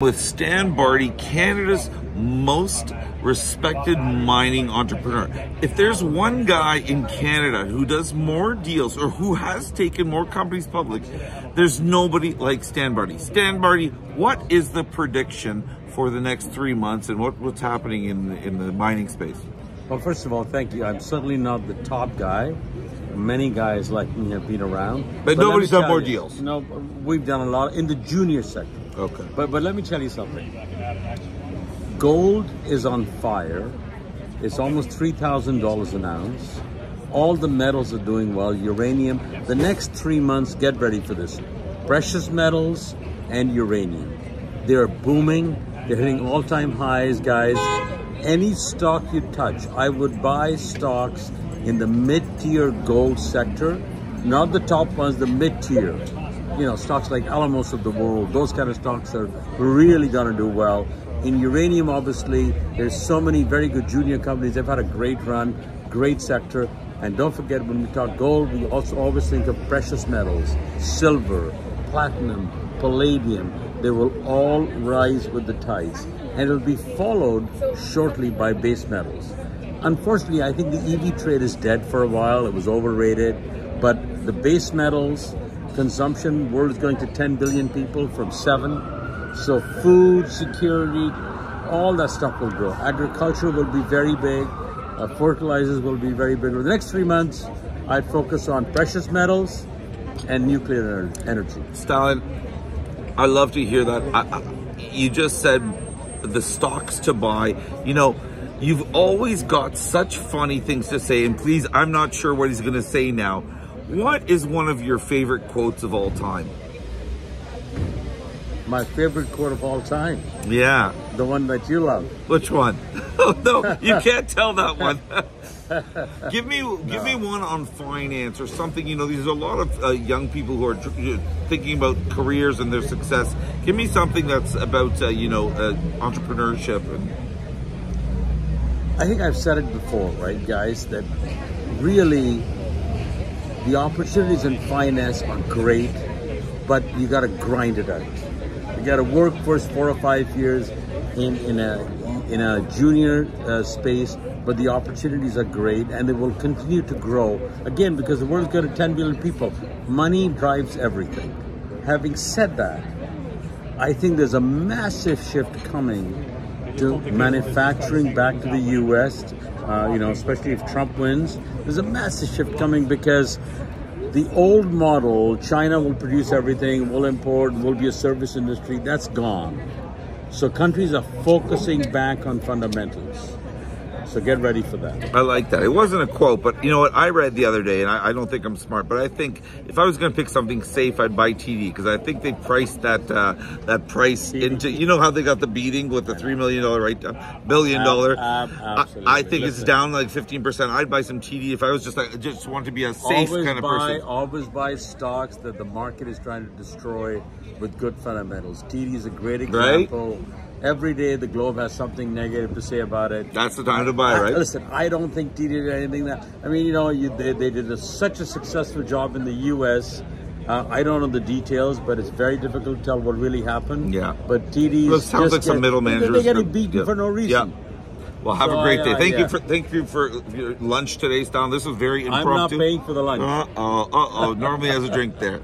with Stan Bharti, Canada's most respected mining entrepreneur. If there's one guy in Canada who does more deals or who has taken more companies public, there's nobody like Stan Bharti. Stan Bharti, what is the prediction for the next three months and what, what's happening in, in the mining space? Well, first of all, thank you. I'm certainly not the top guy. Many guys like me have been around. But, but nobody's done more you, deals. No, we've done a lot in the junior sector. Okay. But but let me tell you something. Gold is on fire. It's almost three thousand dollars an ounce. All the metals are doing well. Uranium. The next three months, get ready for this. Precious metals and uranium. They're booming. They're hitting all-time highs, guys. Any stock you touch, I would buy stocks in the mid-tier gold sector, not the top ones, the mid-tier you know, stocks like Alamos of the world, those kind of stocks are really going to do well. In uranium, obviously, there's so many very good junior companies. They've had a great run, great sector. And don't forget, when we talk gold, we also always think of precious metals, silver, platinum, palladium. They will all rise with the tides. And it'll be followed shortly by base metals. Unfortunately, I think the EV trade is dead for a while. It was overrated. But the base metals, consumption. World is going to 10 billion people from seven. So food security, all that stuff will grow. Agriculture will be very big. Uh, fertilizers will be very big. For the next three months, I'd focus on precious metals and nuclear energy. Stalin, I love to hear that. I, I, you just said the stocks to buy. You know, you've always got such funny things to say, and please, I'm not sure what he's going to say now. What is one of your favorite quotes of all time? My favorite quote of all time. Yeah. The one that you love. Which one? oh, no, you can't tell that one. give me give no. me one on finance or something. You know, there's a lot of uh, young people who are thinking about careers and their success. Give me something that's about uh, you know uh, entrepreneurship and. I think I've said it before, right, guys? That really the opportunities in finance are great, but you got to grind it out. You got to work first four or five years in in a in a junior uh, space, but the opportunities are great and they will continue to grow. Again, because the world's got to 10 billion people. Money drives everything. Having said that, I think there's a massive shift coming manufacturing back to the U.S. Uh, you know, especially if Trump wins, there's a massive shift coming because the old model, China will produce everything, will import, will be a service industry, that's gone. So countries are focusing back on fundamentals. So get ready for that. I like that. It wasn't a quote, but you know what? I read the other day, and I, I don't think I'm smart, but I think if I was going to pick something safe, I'd buy TD because I think they priced that uh, that price into. You know how they got the beating with the three million dollar right billion dollar. I, I, think Listen. it's down like fifteen percent. I'd buy some TD if I was just like just want to be a safe always kind of buy, person. Always buy stocks that the market is trying to destroy with good fundamentals. TD is a great example. Right? Every day the Globe has something negative to say about it. That's the time to buy, right? Listen, I don't think TD did anything that. I mean, you know, you, they, they did a, such a successful job in the U.S. Uh, I don't know the details, but it's very difficult to tell what really happened. Yeah. But TD well, sounds like get, some middle managers. They're getting beaten yeah. for no reason. Yeah. Well, have so, a great day. Thank yeah. you for thank you for your lunch today, Stan. This was very impromptu. I'm not paying for the lunch. Uh oh, uh oh. Normally has a drink there.